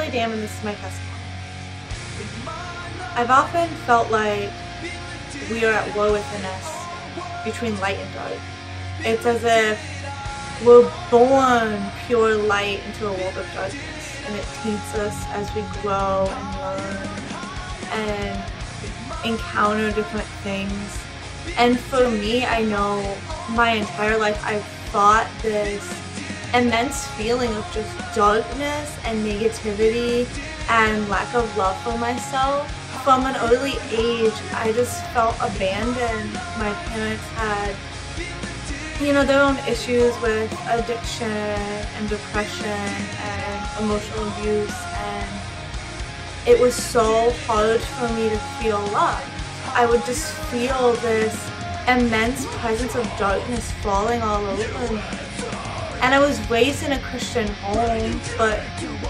I'm Dam and this is my testimony. I've often felt like we are at war within us between light and dark. It's as if we're born pure light into a world of darkness and it taints us as we grow and learn and encounter different things. And for me, I know my entire life I've fought this immense feeling of just darkness and negativity and lack of love for myself. From an early age, I just felt abandoned. My parents had, you know, their own issues with addiction and depression and emotional abuse and it was so hard for me to feel love. I would just feel this immense presence of darkness falling all over me. And I was raised in a Christian home, but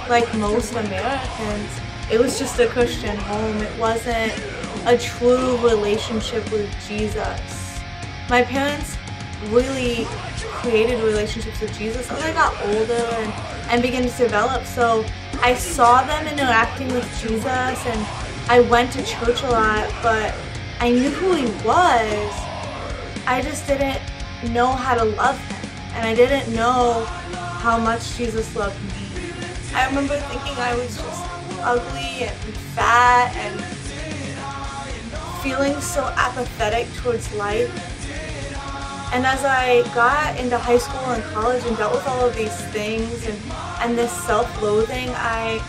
like most Americans, it was just a Christian home. It wasn't a true relationship with Jesus. My parents really created relationships with Jesus as I got older and, and began to develop. So I saw them interacting with Jesus and I went to church a lot, but I knew who he was. I just didn't know how to love him and I didn't know how much Jesus loved me. I remember thinking I was just ugly and fat and feeling so apathetic towards life. And as I got into high school and college and dealt with all of these things and, and this self-loathing, I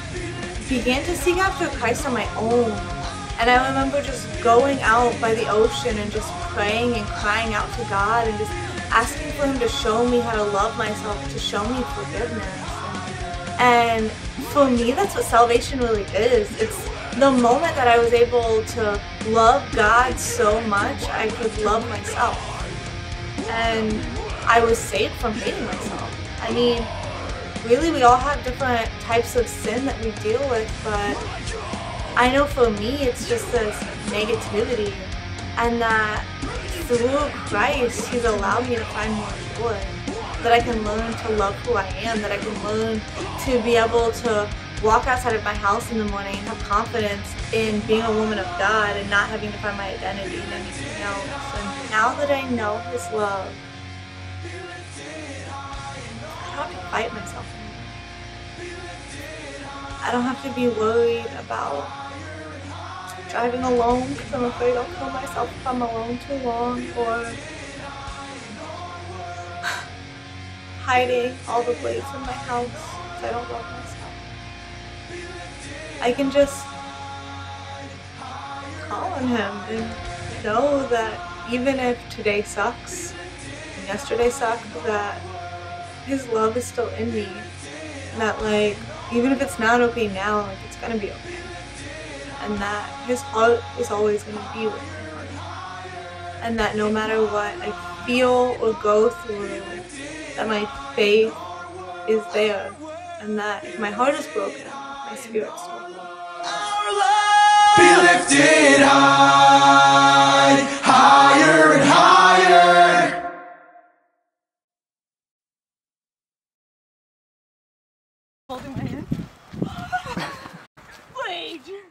began to seek after Christ on my own. And I remember just going out by the ocean and just praying and crying out to God and just asking for him to show me how to love myself, to show me forgiveness. And for me, that's what salvation really is. It's the moment that I was able to love God so much, I could love myself. And I was saved from hating myself. I mean, really we all have different types of sin that we deal with, but I know for me it's just this negativity and that through Christ, He's allowed me to find more joy. That I can learn to love who I am, that I can learn to be able to walk outside of my house in the morning and have confidence in being a woman of God and not having to find my identity in anything else. And now that I know His love, I don't have to fight myself anymore. I don't have to be worried about driving alone because I'm afraid I'll kill myself if I'm alone too long or hiding all the blades in my house because I don't love myself. I can just call on him and know that even if today sucks and yesterday sucked, that his love is still in me. And that like, even if it's not okay now, like it's gonna be okay and that his heart is always going to be with me. And that no matter what I feel or go through, that my faith is there. And that if my heart is broken, my spirit's still Be lifted high, higher and higher. Holding my hand. Wait.